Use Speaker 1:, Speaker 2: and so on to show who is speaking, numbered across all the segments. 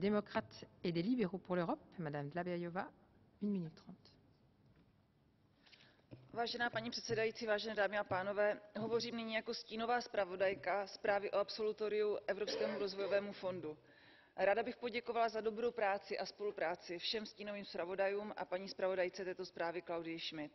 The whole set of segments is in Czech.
Speaker 1: démocrates et des libéraux pour l'Europe, Madame Dlabajová, une minute trente.
Speaker 2: Vážená paní předsedající, vážené dámy a pánové, hovořím nyní jako stínová zpravodajka zprávy o absolutoriu Evropskému rozvojovému fondu. Ráda bych poděkovala za dobrou práci a spolupráci všem stínovým zpravodajům a paní zpravodajce této zprávy Klaudii Schmidt.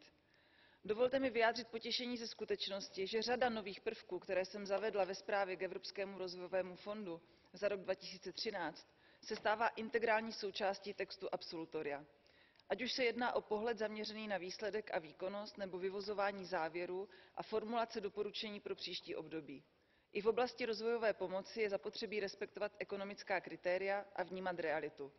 Speaker 2: Dovolte mi vyjádřit potěšení ze skutečnosti, že řada nových prvků, které jsem zavedla ve zprávě k Evropskému rozvojovému fondu za rok 2013, se stává integrální součástí textu absolutoria. Ať už se jedná o pohled zaměřený na výsledek a výkonnost nebo vyvozování závěrů a formulace doporučení pro příští období. I v oblasti rozvojové pomoci je zapotřebí respektovat ekonomická kritéria a vnímat realitu.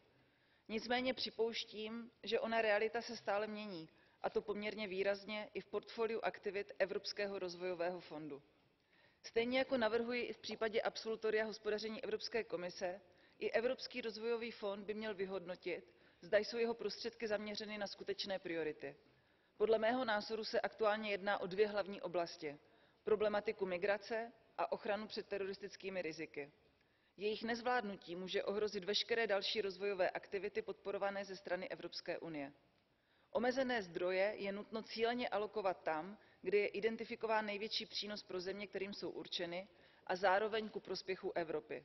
Speaker 2: Nicméně připouštím, že ona realita se stále mění, a to poměrně výrazně i v portfoliu aktivit Evropského rozvojového fondu. Stejně jako navrhuji i v případě absolutoria hospodaření Evropské komise, i Evropský rozvojový fond by měl vyhodnotit, zda jsou jeho prostředky zaměřeny na skutečné priority. Podle mého názoru se aktuálně jedná o dvě hlavní oblasti. Problematiku migrace a ochranu před teroristickými riziky. Jejich nezvládnutí může ohrozit veškeré další rozvojové aktivity podporované ze strany Evropské unie. Omezené zdroje je nutno cíleně alokovat tam, kde je identifikován největší přínos pro země, kterým jsou určeny, a zároveň ku prospěchu Evropy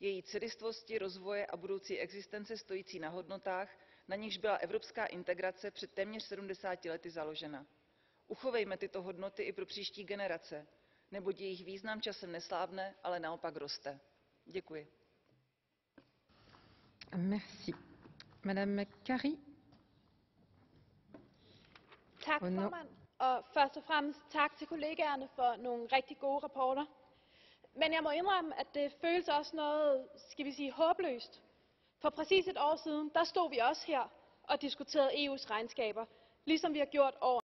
Speaker 2: její celistvosti rozvoje a budoucí existence stojící na hodnotách na nichž byla evropská integrace před téměř 70 lety založena. uchovejme tyto hodnoty i pro příští generace neboť jejich význam časem neslábne ale naopak roste. děkuji.
Speaker 1: Merci. Madame Kari.
Speaker 3: Tak, formand. Og først og fremmest tak til kollegaerne for nogle rigtig gode rapporter. Men jeg må indrømme, at det føles også noget, skal vi sige, håbløst. For præcis et år siden, der stod vi også her og diskuterede EU's regnskaber, ligesom vi har gjort år